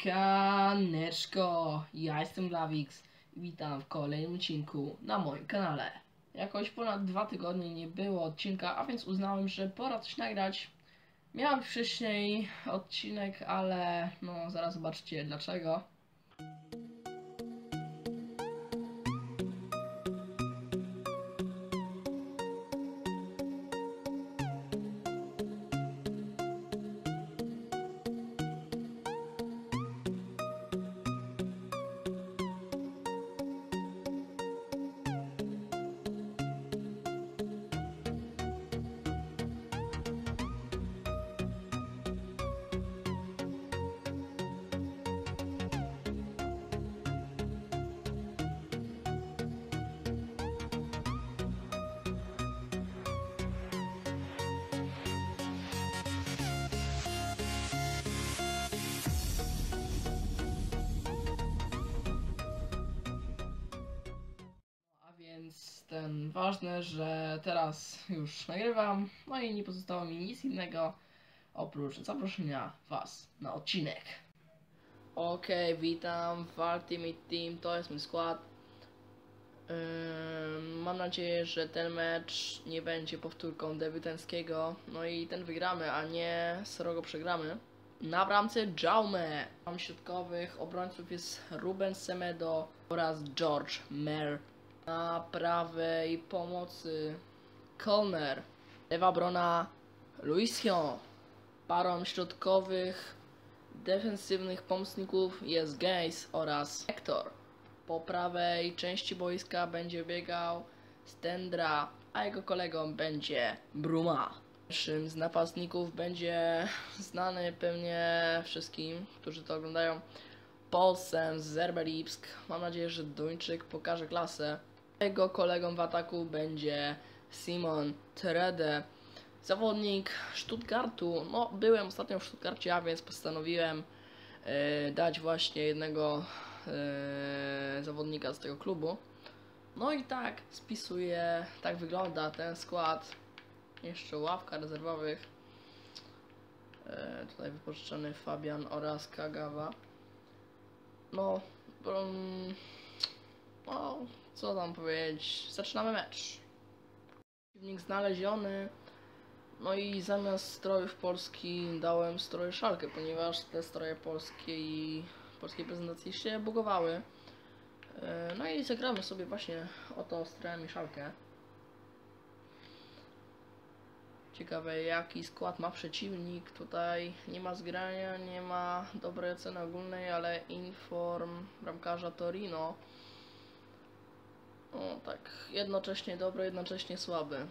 Siemaneczko, ja jestem Glavix i witam w kolejnym odcinku na moim kanale. Jakoś ponad dwa tygodnie nie było odcinka, a więc uznałem, że pora coś nagrać. Miałem wcześniej odcinek, ale no zaraz zobaczycie dlaczego. Ważne, że teraz już nagrywam, no i nie pozostało mi nic innego oprócz zaproszenia Was na odcinek. Okej, witam w Ultimate Team, to jest mój skład. Ym, mam nadzieję, że ten mecz nie będzie powtórką debiutanckiego, no i ten wygramy, a nie srogo przegramy. Na bramce Jaume. Mam środkowych obrońców jest Ruben Semedo oraz George Mer. Na prawej pomocy Colner. Lewa obrona Luis Hion. Parą środkowych defensywnych pomocników jest Gaze oraz Hector. Po prawej części boiska będzie biegał Stendra, a jego kolegą będzie Bruma. Pierwszym z napastników będzie znany pewnie wszystkim, którzy to oglądają. Polsem z Zerberipsk. Mam nadzieję, że Duńczyk pokaże klasę. Jego kolegą w ataku będzie Simon Trede, zawodnik Stuttgartu. No, byłem ostatnio w Stuttgarcie, a więc postanowiłem e, dać właśnie jednego e, zawodnika z tego klubu. No i tak spisuję, tak wygląda ten skład. Jeszcze ławka rezerwowych. E, tutaj wypożyczony Fabian oraz Kagawa. No, um, no, co tam powiedzieć? Zaczynamy mecz. Przeciwnik znaleziony. No i zamiast strojów Polski dałem stroje szalkę, ponieważ te stroje polskie i polskiej prezentacji się bugowały. E, No i zagramy sobie właśnie oto strojami szalkę. Ciekawe jaki skład ma przeciwnik. Tutaj nie ma zgrania, nie ma dobrej oceny ogólnej, ale inform bramkarza Torino. O tak, jednocześnie dobry, jednocześnie słaby.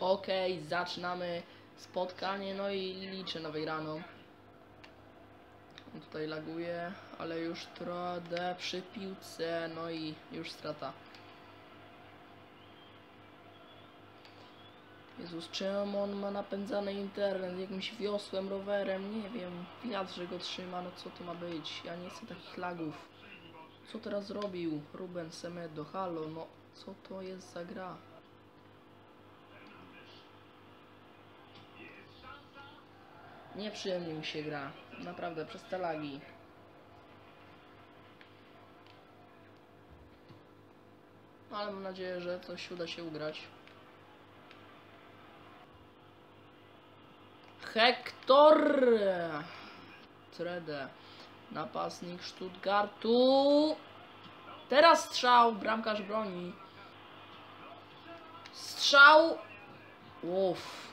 Okej, zaczynamy spotkanie, no i liczę na wygraną. Tutaj laguje, ale już trochę przy piłce, no i już strata. Jezus, czemu on ma napędzany internet jakimś wiosłem, rowerem, nie wiem, wiatr, że go trzyma, no co to ma być, ja nie chcę takich lagów. Co teraz zrobił Ruben Semedo, halo, no co to jest za gra? Nieprzyjemnie mi się gra, naprawdę, przez te lagi. Ale mam nadzieję, że coś uda się ugrać. Hector Trede Napastnik Stuttgartu Teraz strzał, bramkarz broni Strzał Uff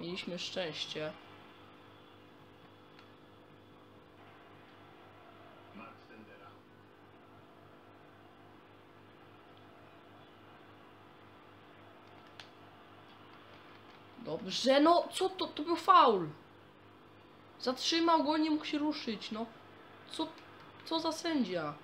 Mieliśmy szczęście Dobrze, no co to? To był faul. Zatrzymał go, nie mógł się ruszyć, no. Co, co za sędzia?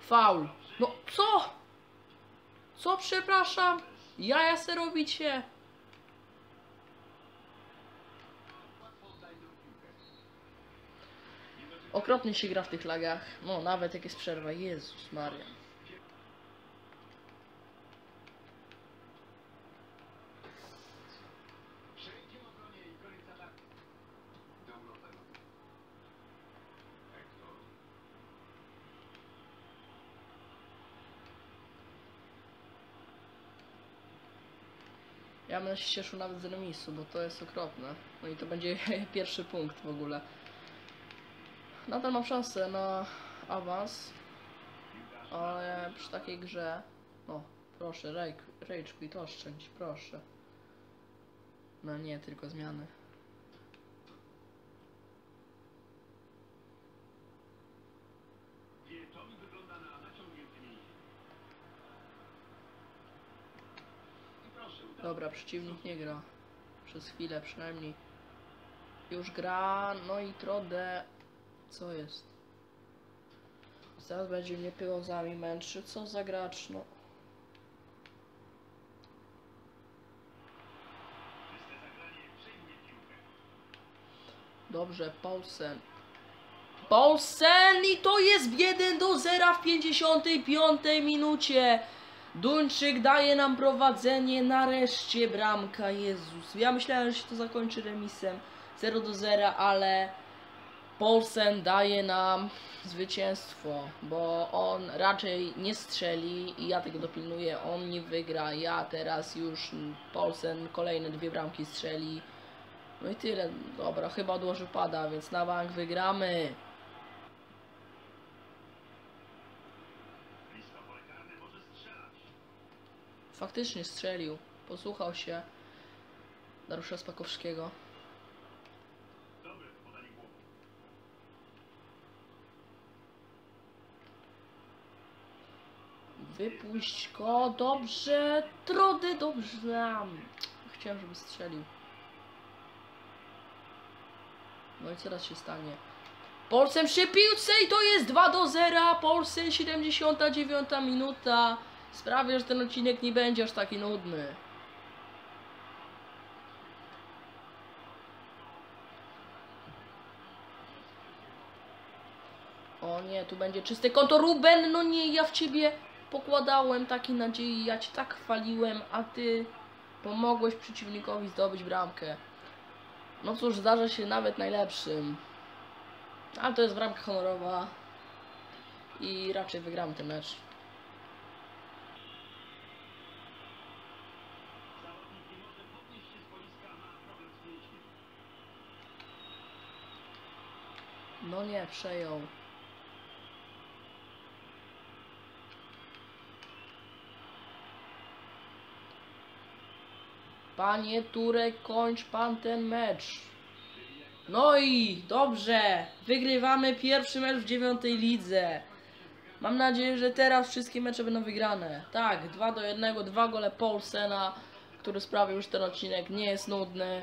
Faul. No co? Co, przepraszam? Jaja se robicie? Okropnie się gra w tych lagach. No, nawet jak jest przerwa. Jezus Maria. Ja będę się cieszył nawet z remisu, bo to jest okropne. No i to będzie pierwszy punkt w ogóle. Nadal mam szansę na awans. Ale przy takiej grze... O, proszę, rage quit oszczędź, proszę. No nie, tylko zmiany. Dobra, przeciwnik nie gra. Przez chwilę przynajmniej. Już gra, no i trodę. Co jest? Zaraz będzie mnie pylozami męczy. Co za gracz, no. Dobrze, Paulsen. Paulsen i to jest 1 do 0 w 55 minucie. Duńczyk daje nam prowadzenie, nareszcie bramka, Jezus. Ja myślałem, że się to zakończy remisem 0 do 0, ale Polsen daje nam zwycięstwo, bo on raczej nie strzeli i ja tego dopilnuję, on nie wygra, ja teraz już Polsen kolejne dwie bramki strzeli. No i tyle, dobra, chyba odłożył pada, więc na bank wygramy. Faktycznie strzelił. Posłuchał się Dariusza Spakowskiego. Wypuść go, dobrze, trody, dobrze. Chciałem, żeby strzelił. No i teraz się stanie? Polsem przy piłce i to jest 2 do 0. Polsem 79 minuta. Sprawię, że ten odcinek nie będzie aż taki nudny. O nie, tu będzie czyste konto. Ruben, no nie, ja w ciebie pokładałem takie nadziei, ja cię tak chwaliłem, a ty pomogłeś przeciwnikowi zdobyć bramkę. No cóż, zdarza się nawet najlepszym. Ale to jest bramka honorowa. I raczej wygramy ten mecz. No nie, przejął. Panie Turek, kończ pan ten mecz. No i dobrze, wygrywamy pierwszy mecz w dziewiątej lidze. Mam nadzieję, że teraz wszystkie mecze będą wygrane. Tak, 2 do 1, dwa gole Paulsena, który sprawił, że ten odcinek nie jest nudny.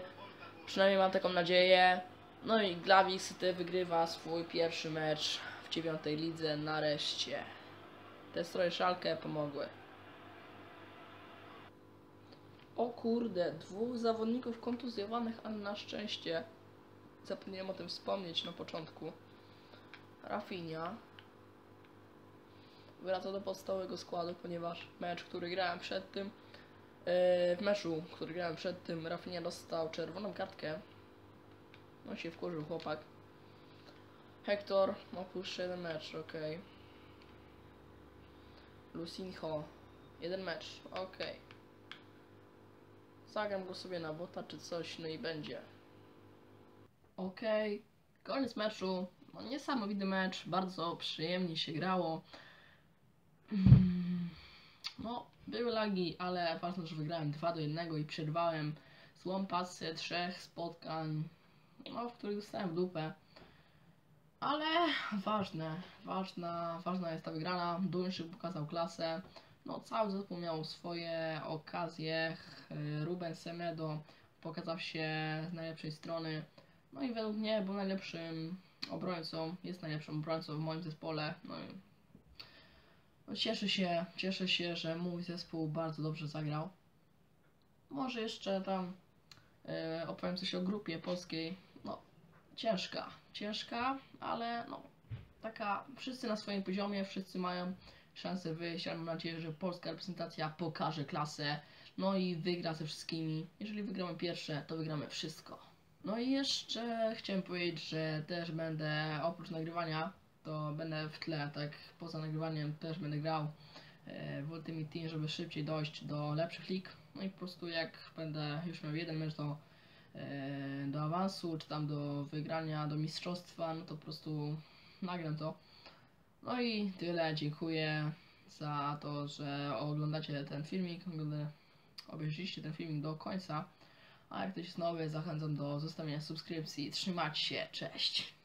Przynajmniej mam taką nadzieję. No i Glavis ty wygrywa swój pierwszy mecz w dziewiątej lidze nareszcie. Te stroje szalkę pomogły. O kurde, dwóch zawodników kontuzjowanych, ale na szczęście zapomniałem o tym wspomnieć na początku. Rafinha wraca do podstałego składu, ponieważ mecz, który grałem przed tym, yy, w meczu, który grałem przed tym, Rafinha dostał czerwoną kartkę. No się wkurzył chłopak. Hector opuszcza jeden mecz. Okay. Lucinho, jeden mecz. Okay. Zagram go sobie na bota czy coś, no i będzie. Okay. koniec meczu. No, niesamowity mecz, bardzo przyjemnie się grało. Mm, No, były lagi, ale ważne, że wygrałem 2 do 1 i przerwałem złą pasję trzech spotkań, no, w których dostałem dupę. Ale ważne, ważna, ważna jest ta wygrana. Duńczyk pokazał klasę. No, cały zespół miał swoje okazje. Ruben Semedo pokazał się z najlepszej strony. No i według mnie był najlepszym obrońcą, jest najlepszym obrońcą w moim zespole. No i no, cieszę się, cieszę się, że mój zespół bardzo dobrze zagrał. Może jeszcze tam e, opowiem coś o grupie polskiej. Ciężka, ciężka, ale no, taka wszyscy na swoim poziomie, wszyscy mają szansę wyjść, ale mam nadzieję, że polska reprezentacja pokaże klasę, no i wygra ze wszystkimi. Jeżeli wygramy pierwsze, to wygramy wszystko. No i jeszcze chciałem powiedzieć, że też będę, oprócz nagrywania, to będę w tle, tak poza nagrywaniem też będę grał e, w Ultimate Team, żeby szybciej dojść do lepszych lig. No i po prostu jak będę już miał jeden mecz do, e, awansu, czy tam do wygrania, do mistrzostwa, no to po prostu nagram to. No i tyle, dziękuję za to, że oglądacie ten filmik, obejrzyliście ten filmik do końca. A jak ktoś jest nowy, zachęcam do zostawienia subskrypcji. Trzymajcie się, cześć!